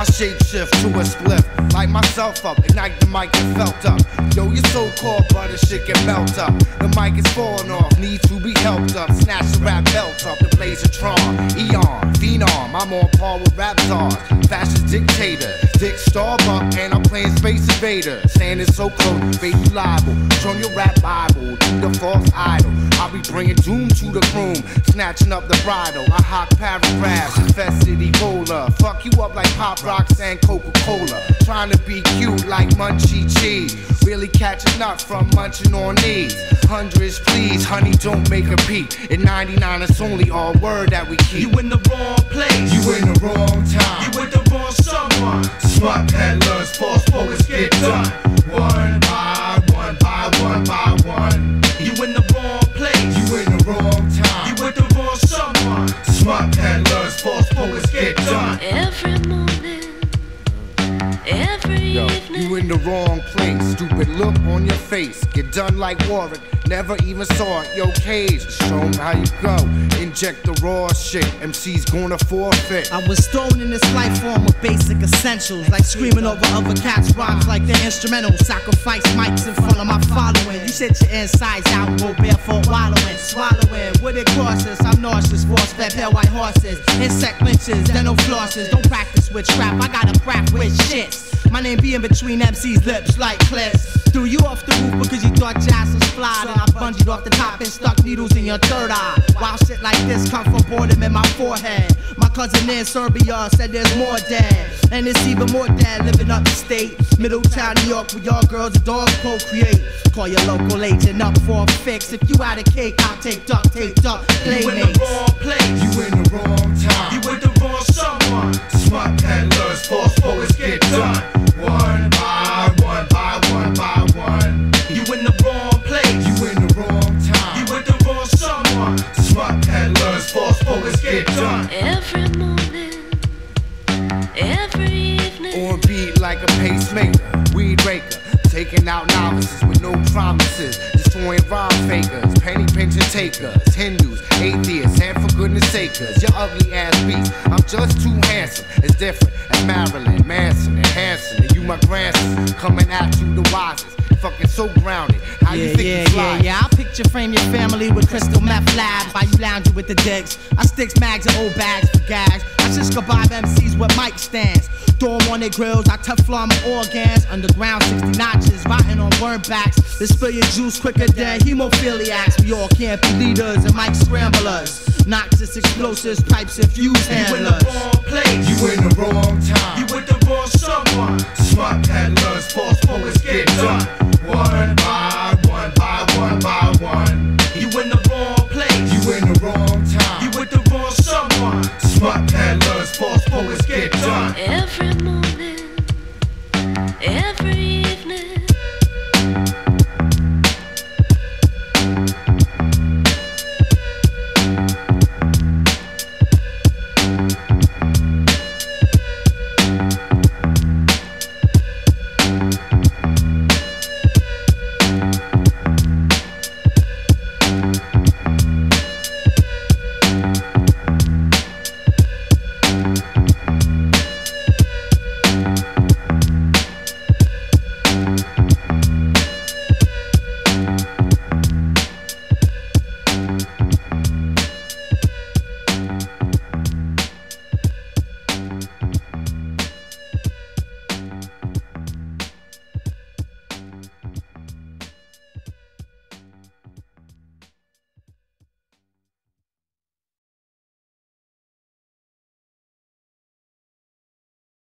I shapeshift to a spliff. Light myself up, ignite the mic and felt up. Yo, your so-called butter shit can melt up. The mic is falling off, need to be helped up. Snatch the rap belt up, the blaze of Tron. Eon, Phenom, I'm on par with rap czars. Fashion dictator, Dick Starbuck, and I'm playing Space Invader. Standing so close, baby liable. From your rap Bible to the false idol. I'll be bringing doom to the room, snatching up the bridle. I hawk paragraphs, infested Ebola. Fuck you up like Pop Rocks and Coca Cola. Trying to be cute like Munchie Cheese. Really catching up from munching on these. Hundreds, please, honey, don't make a peep. In 99, it's only all word that we keep. You in the wrong place. You in the wrong Yo, you in the wrong place. Stupid look on your face. Get done like Warwick. Never even saw it. Yo, Cage, show 'em how you go. Inject the raw shit. MC's gonna forfeit. I was thrown in this life form with basic essentials, like screaming over other cats' rhymes like they're instrumental. Sacrifice mics in front of my following. You sit your insides out, go barefoot, wallowing, swallowing. What it costs us? I'm nauseous, force fed, pale white horses, insect lynches, dental flosses. Don't practice with trap, I gotta crack with shits. My name be in between MC's lips like clips. Threw you off the roof because you thought jazz was fly. Then I bungeed off the top and stuck needles in your third eye. While shit like this come from boredom in my forehead. My cousin in Serbia said there's more dead. And it's even more dead living up the state. Middletown, New York, where y'all girls and dogs procreate. Call your local agent up for a fix. If you out of cake, I'll take duct tape, duct You in the playmates. wrong place. You in the wrong like a pacemaker, weed raker. Taking out novices with no promises. Destroying rhyme fakers, penny pinching takers, Hindus, atheists, and for goodness sakers. Your ugly ass beats. I'm just too handsome. It's different as Marilyn, Manson, and Hanson. And you my grandson, coming at you the wisest. Fucking so grounded. How you Yeah, think yeah, you yeah, fly? yeah. I'll picture frame your family with crystal meth labs while you lounging with the dicks. I sticks mags and old bags for gags. I just kebab MCs with mic stands. 'Em on their grills, I Teflon my organs. Underground 60 notches, rotting on worm backs. They spill your juice quicker than hemophiliacs. We all can't be leaders and mic scramblers. Noxious explosives, pipes and fuse You in the wrong place. You in the wrong time. You with the wrong someone. Smut Peddlers, false poets get done.